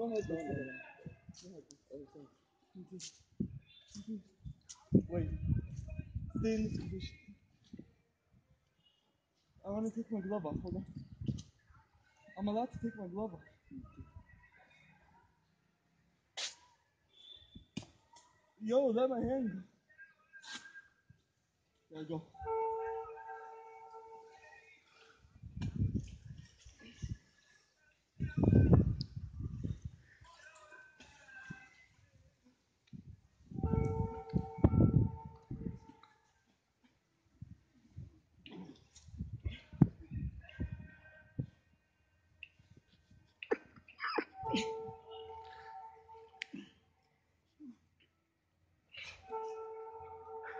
No head, no head. No head. Oh. Wait. I want to take my glove off. Hold on. I'm allowed to take my glove off. Yo, let my hand go. There I go.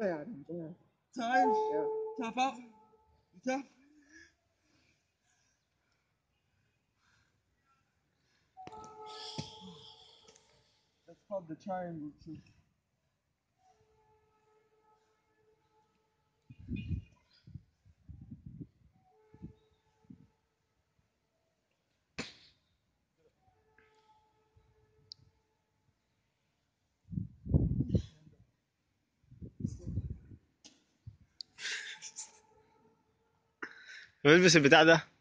Yeah. Out? You tap? That's called the triangle too. البس البتاع ده.